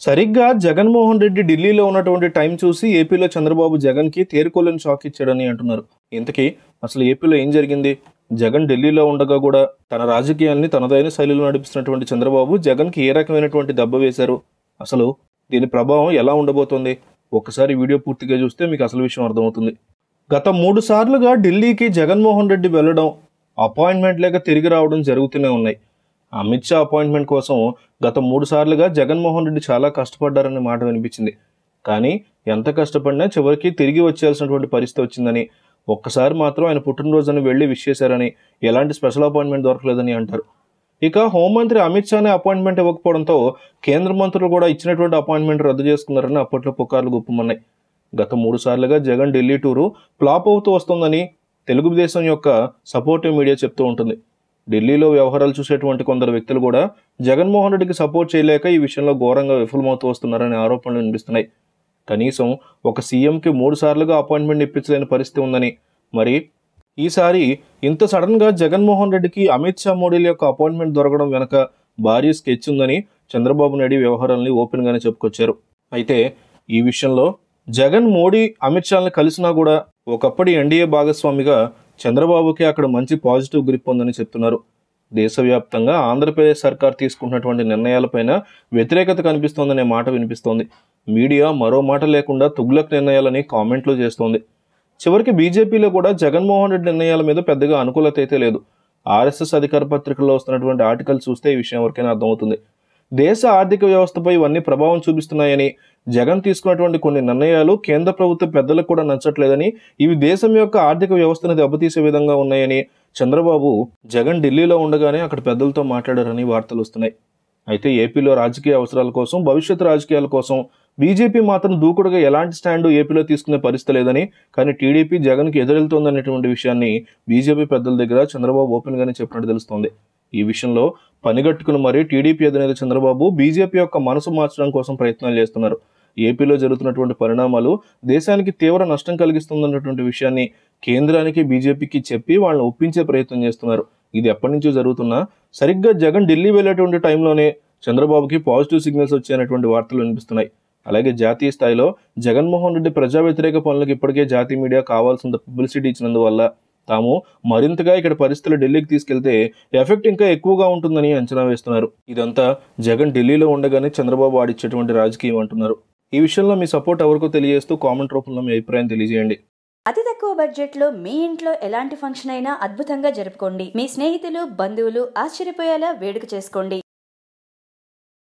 సరిగ్గా జగన్మోహన్ రెడ్డి ఢిల్లీలో ఉన్నటువంటి టైం చూసి ఏపీలో చంద్రబాబు జగన్కి తేరుకోలేని షాక్ ఇచ్చాడని అంటున్నారు. ఇంతకీ అసలు ఏపీలో ఏం జరిగింది? జగన్ ఢిల్లీలో ఉండగా కూడా తన రాజకీయాల్ని తనదైన శైలిలో నడిపిస్తున్నటువంటి చంద్రబాబు జగన్కి ఏ రకమైనటువంటి దెబ్బ వేశారు? అసలు దీని ప్రభావం ఎలా ఉండబోతోంది? ఒక్కసారి వీడియో పూర్తిగా చూస్తే మీకు అసలు విషయం అర్థమవుతుంది. గత మూడు సార్లుగా ఢిల్లీకి జగన్మోహన్ రెడ్డి వెళ్ళడం అపాయింట్మెంట్ లేక తిరిగి రావడం జరుగుతూనే ఉన్నాయి. అమిత్ షా అపాయింట్మెంట్ కోసం గత మూడు సార్లుగా జగన్మోహన్ రెడ్డి చాలా కష్టపడ్డారనే మాట వినిపించింది. కానీ ఎంత కష్టపడినా చివరికి తిరిగి వచ్చేయాల్సినటువంటి పరిస్థితి వచ్చిందని ఒక్కసారి మాత్రం ఆయన పుట్టినరోజుని వెళ్ళి విష్ చేశారని ఎలాంటి స్పెషల్ అపాయింట్మెంట్ దొరకలేదని అంటారు. ఇక హోంమంత్రి అమిత్ షానే అపాయింట్మెంట్ ఇవ్వకపోవడంతో కేంద్ర మంత్రులు కూడా ఇచ్చినటువంటి అపాయింట్మెంట్ రద్దు చేసుకున్నారని అప్పట్లో పుకార్లు గుప్పమన్నాయి. గత మూడు సార్లుగా జగన్ ఢిల్లీ టూరు ఫ్లాప్ అవుతూ వస్తుందని తెలుగుదేశం యొక్క సపోర్టివ్ మీడియా చెప్తూ ఉంటుంది. ఢిల్లీలో వ్యవహారాలు చూసేటువంటి కొందరు వ్యక్తులు కూడా జగన్మోహన్ రెడ్డికి సపోర్ట్ చేయలేక ఈ విషయంలో ఘోరంగా విఫలమవుతూ వస్తున్నారనే ఆరోపణలు వినిపిస్తున్నాయి. కనీసం ఒక సీఎంకి మూడు సార్లుగా అపాయింట్మెంట్ ఇప్పించలేని పరిస్థితి ఉందని. మరి ఈసారి ఇంత సడన్గా జగన్మోహన్ రెడ్డికి అమిత్ షా మోడీల యొక్క అపాయింట్మెంట్ దొరకడం వెనక భారీ స్కెచ్ ఉందని చంద్రబాబు నాయుడు వ్యవహారాలని ఓపెన్గానే చెప్పుకొచ్చారు. అయితే ఈ విషయంలో జగన్ మోడీ అమిత్ షాని కలిసినా కూడా ఒకప్పటి ఎన్డీఏ భాగస్వామిగా చంద్రబాబుకి అక్కడ మంచి పాజిటివ్ గ్రిప్ ఉందని చెప్తున్నారు. దేశవ్యాప్తంగా ఆంధ్రప్రదేశ్ సర్కార్ తీసుకున్నటువంటి నిర్ణయాలపైన వ్యతిరేకత కనిపిస్తోందనే మాట వినిపిస్తోంది. మీడియా మరో మాట లేకుండా తుగ్లక్ నిర్ణయాలని కామెంట్లు చేస్తోంది. చివరికి బీజేపీలో కూడా జగన్మోహన్ రెడ్డి నిర్ణయాల మీద పెద్దగా అనుకూలత అయితే లేదు. ఆర్ఎస్ఎస్ అధికార పత్రికల్లో వస్తున్నటువంటి ఆర్టికల్ చూస్తే ఈ విషయం వరకైనా అర్థమవుతుంది. దేశ ఆర్థిక వ్యవస్థపై ఇవన్నీ ప్రభావం చూపిస్తున్నాయని జగన్ తీసుకున్నటువంటి కొన్ని నిర్ణయాలు కేంద్ర ప్రభుత్వ పెద్దలకు కూడా నచ్చట్లేదని ఇవి దేశం యొక్క ఆర్థిక వ్యవస్థను దెబ్బతీసే విధంగా ఉన్నాయని చంద్రబాబు జగన్ ఢిల్లీలో ఉండగానే అక్కడ పెద్దలతో మాట్లాడారని వార్తలు వస్తున్నాయి. అయితే ఏపీలో రాజకీయ అవసరాల కోసం భవిష్యత్ రాజకీయాల కోసం బీజేపీ మాత్రం దూకుడుగా ఎలాంటి స్టాండు ఏపీలో తీసుకునే పరిస్థితి లేదని కానీ టీడీపీ జగన్కి ఎదురెళ్తోందనేటువంటి విషయాన్ని బీజేపీ పెద్దల దగ్గర చంద్రబాబు ఓపెన్గానే చెప్పినట్టు తెలుస్తోంది. ఈ విషయంలో పనిగట్టుకుని మరీ టీడీపీ అధినేత చంద్రబాబు బీజేపీ యొక్క మనసు మార్చడం కోసం ప్రయత్నాలు చేస్తున్నారు. ఏపీలో జరుగుతున్నటువంటి పరిణామాలు దేశానికి తీవ్ర నష్టం కలిగిస్తుందన్నటువంటి విషయాన్ని కేంద్రానికి బీజేపీకి చెప్పి వాళ్ళని ఒప్పించే ప్రయత్నం చేస్తున్నారు. ఇది ఎప్పటి నుంచో జరుగుతున్నా సరిగ్గా జగన్ ఢిల్లీ వెళ్ళేటువంటి టైంలోనే చంద్రబాబుకి పాజిటివ్ సిగ్నల్స్ వచ్చాయనేటువంటి వార్తలు వినిపిస్తున్నాయి. అలాగే జాతీయ స్థాయిలో జగన్మోహన్ రెడ్డి ప్రజా వ్యతిరేక పనులకు ఇప్పటికే జాతీయ మీడియా కావాల్సినంత పబ్లిసిటీ ఇచ్చినందువల్ల తాము మరింతగా ఇక్కడ పరిస్థితులు ఢిల్లీకి తీసుకెళ్తే ఎఫెక్ట్ ఇంకా ఎక్కువగా ఉంటుందని అంచనా వేస్తున్నారు. ఇదంతా జగన్ ఢిల్లీలో ఉండగానే చంద్రబాబు ఆడిచ్చేటువంటి రాజకీయం అంటున్నారు. ఈ విషయంలో మీ సపోర్ట్ ఎవరికో తెలియజేస్తూ కామెంట్ రూపంలో మీ అభిప్రాయం తెలియజేయండి. అతి తక్కువ బడ్జెట్లో మీ ఇంట్లో ఎలాంటి ఫంక్షన్ అయినా అద్భుతంగా జరుపుకోండి. మీ స్నేహితులు బంధువులు ఆశ్చర్యపోయేలా వేడుక చేసుకోండి.